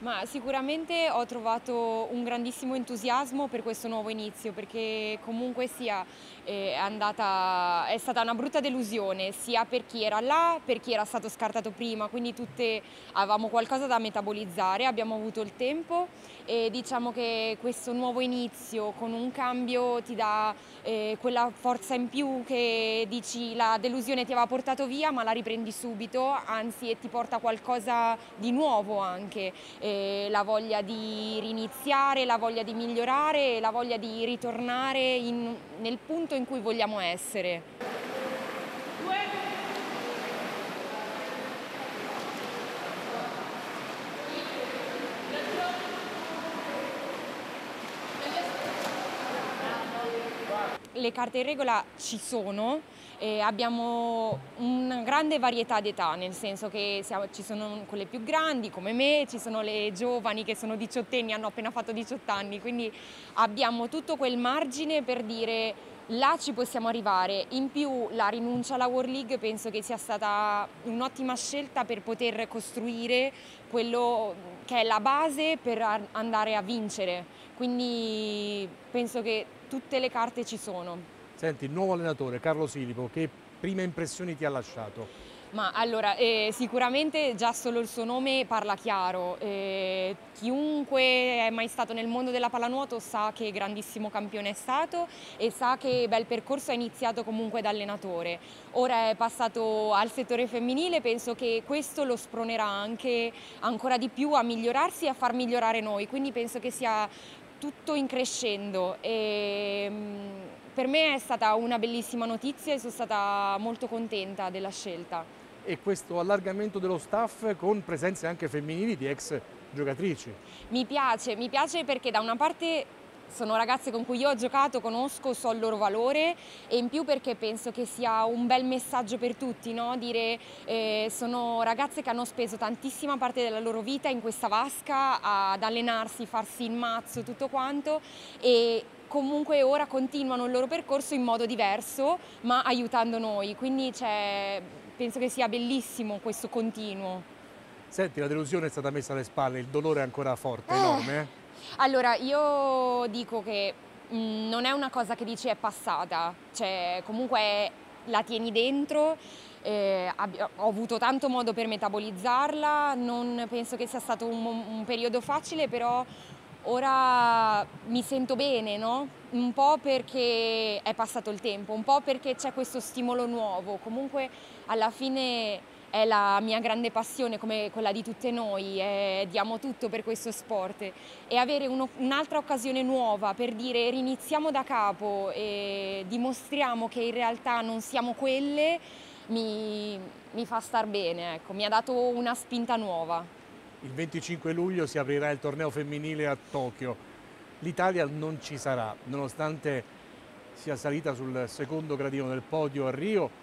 Ma sicuramente ho trovato un grandissimo entusiasmo per questo nuovo inizio perché comunque sia eh, è, andata, è stata una brutta delusione sia per chi era là, per chi era stato scartato prima, quindi tutte avevamo qualcosa da metabolizzare, abbiamo avuto il tempo e diciamo che questo nuovo inizio con un cambio ti dà eh, quella forza in più che dici la delusione ti aveva portato via ma la riprendi subito, anzi e ti porta qualcosa di nuovo anche eh, la voglia di riniziare, la voglia di migliorare, la voglia di ritornare in, nel punto in cui vogliamo essere. Le carte in regola ci sono, eh, abbiamo una grande varietà d'età, nel senso che siamo, ci sono quelle più grandi come me, ci sono le giovani che sono diciottenni, hanno appena fatto 18 anni, quindi abbiamo tutto quel margine per dire là ci possiamo arrivare. In più la rinuncia alla World League penso che sia stata un'ottima scelta per poter costruire quello che è la base per andare a vincere. Quindi penso che tutte le carte ci sono. Senti, il nuovo allenatore Carlo Silipo, che prime impressioni ti ha lasciato? Ma allora, eh, sicuramente già solo il suo nome parla chiaro. Eh, chiunque è mai stato nel mondo della pallanuoto sa che grandissimo campione è stato e sa che bel percorso ha iniziato comunque da allenatore. Ora è passato al settore femminile, penso che questo lo spronerà anche ancora di più a migliorarsi e a far migliorare noi, quindi penso che sia tutto in crescendo. E, ehm, per me è stata una bellissima notizia e sono stata molto contenta della scelta. E questo allargamento dello staff con presenze anche femminili di ex giocatrici? Mi piace, mi piace perché da una parte sono ragazze con cui io ho giocato, conosco, so il loro valore e in più perché penso che sia un bel messaggio per tutti, no? dire eh, sono ragazze che hanno speso tantissima parte della loro vita in questa vasca ad allenarsi, farsi il mazzo, tutto quanto e comunque ora continuano il loro percorso in modo diverso ma aiutando noi, quindi penso che sia bellissimo questo continuo. Senti, la delusione è stata messa alle spalle, il dolore è ancora forte, eh. enorme. Allora, io dico che mh, mm, non è una cosa che dici è passata, cioè comunque la tieni dentro, eh, ho avuto tanto modo per metabolizzarla, non penso che sia stato un, un periodo facile, però ora mi sento bene, no? Un po' perché è passato il tempo, un po' perché c'è questo stimolo nuovo, comunque alla fine è la mia grande passione come quella di tutte noi, eh, diamo tutto per questo sport e avere un'altra occasione nuova per dire riniziamo da capo e dimostriamo che in realtà non siamo quelle mi, mi fa star bene, ecco. mi ha dato una spinta nuova. Il 25 luglio si aprirà il torneo femminile a Tokyo. L'Italia non ci sarà, nonostante sia salita sul secondo gradino del podio a Rio,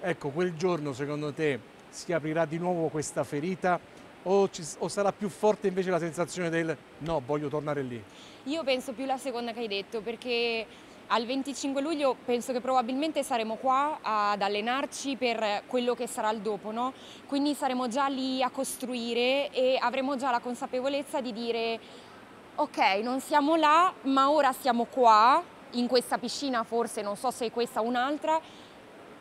Ecco, quel giorno secondo te si aprirà di nuovo questa ferita o, ci, o, sarà più forte invece la sensazione del no, voglio tornare lì? Io penso più la seconda che hai detto perché al 25 luglio penso che probabilmente saremo qua ad allenarci per quello che sarà il dopo, no? quindi saremo già lì a costruire e avremo già la consapevolezza di dire ok, non siamo là, ma ora siamo qua, in questa piscina forse, non so se è questa o un'altra,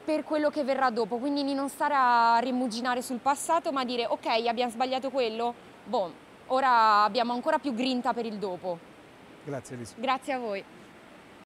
per quello che verrà dopo, quindi di non stare a rimuginare sul passato ma dire ok abbiamo sbagliato quello, boh, ora abbiamo ancora più grinta per il dopo. Grazie Elisa. Grazie a voi.